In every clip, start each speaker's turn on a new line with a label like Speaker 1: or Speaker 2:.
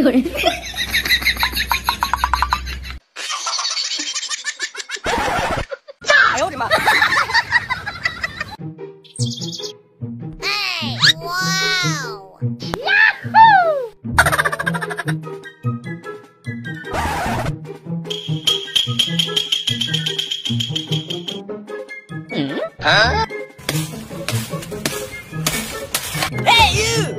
Speaker 1: 有人。
Speaker 2: 炸！哎呦我的妈！
Speaker 3: 哎，哇哦！
Speaker 1: 呀呼！
Speaker 2: 嗯？啊？Hey you！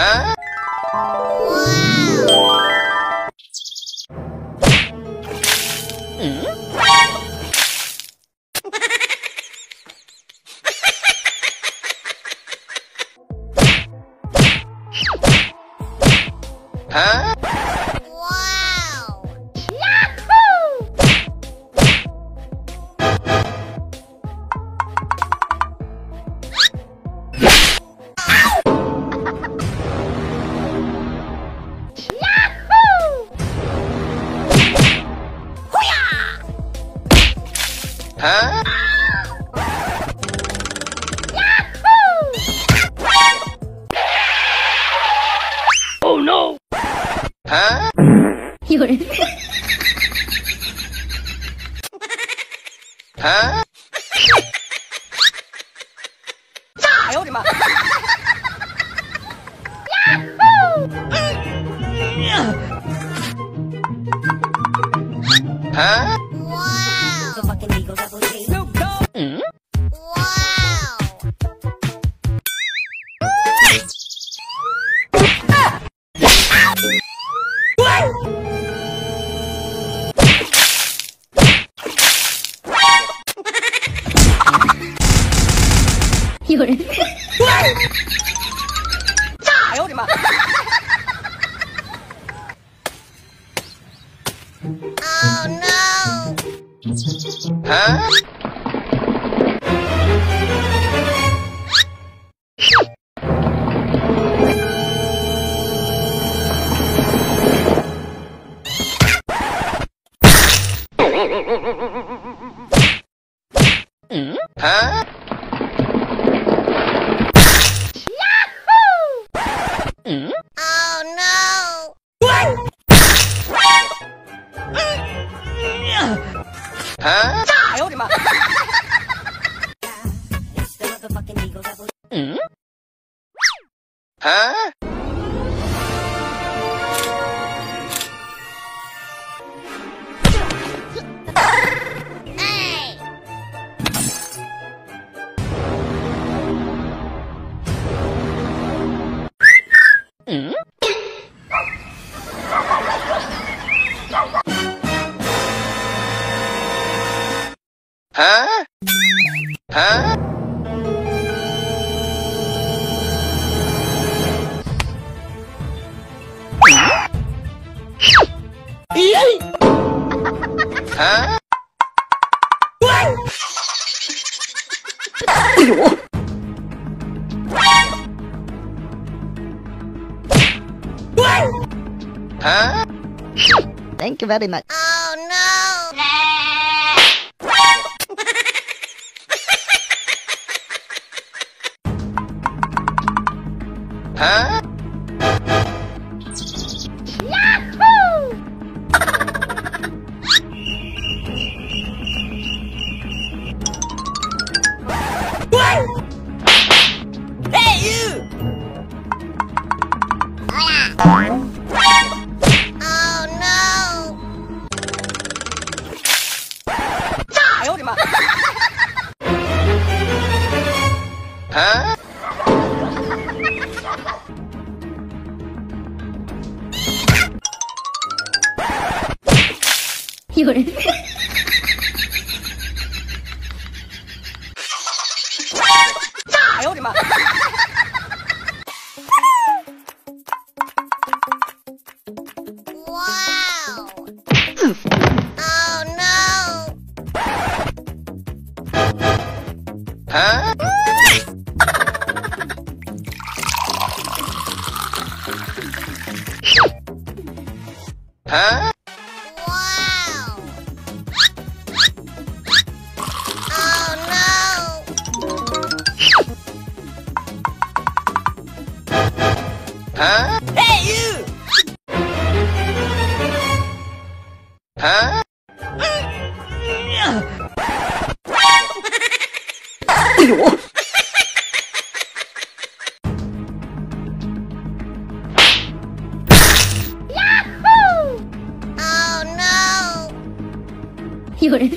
Speaker 2: 啊？嗯？啊？啊？
Speaker 1: 呀呼
Speaker 2: ！Oh no！啊？
Speaker 1: 有人。
Speaker 2: 啊？
Speaker 1: 炸！哎呦我的妈！有人。
Speaker 2: 炸！我的妈
Speaker 3: ！Oh no!
Speaker 2: 啊？嗯？啊？
Speaker 1: 炸！哎呦我的妈！
Speaker 2: 嗯？啊？
Speaker 3: 哎！
Speaker 2: 嗯？啊？啊？咦？啊？哎呦！啊
Speaker 4: ？Thank you very much.
Speaker 3: Oh no!
Speaker 2: Huh?
Speaker 1: Yahoo! what? 有人。哎呦我的妈!
Speaker 3: Oh no!
Speaker 2: 啊？啊？啊
Speaker 1: ？Hey you！
Speaker 2: 啊？
Speaker 4: 哎呦
Speaker 3: ！Oh no!
Speaker 1: 有人。